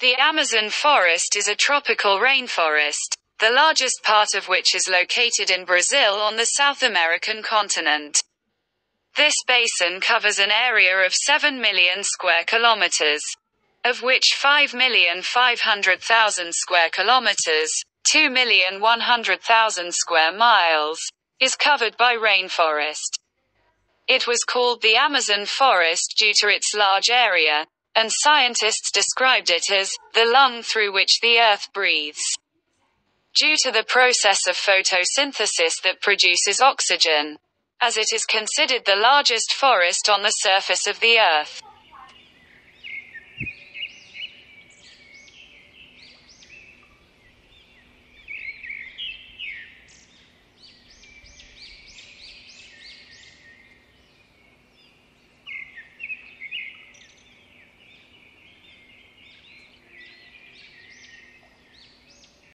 The Amazon forest is a tropical rainforest, the largest part of which is located in Brazil on the South American continent. This basin covers an area of 7 million square kilometers, of which 5,500,000 square kilometers, 2,100,000 square miles, is covered by rainforest. It was called the Amazon forest due to its large area, and scientists described it as the lung through which the earth breathes. Due to the process of photosynthesis that produces oxygen, as it is considered the largest forest on the surface of the earth.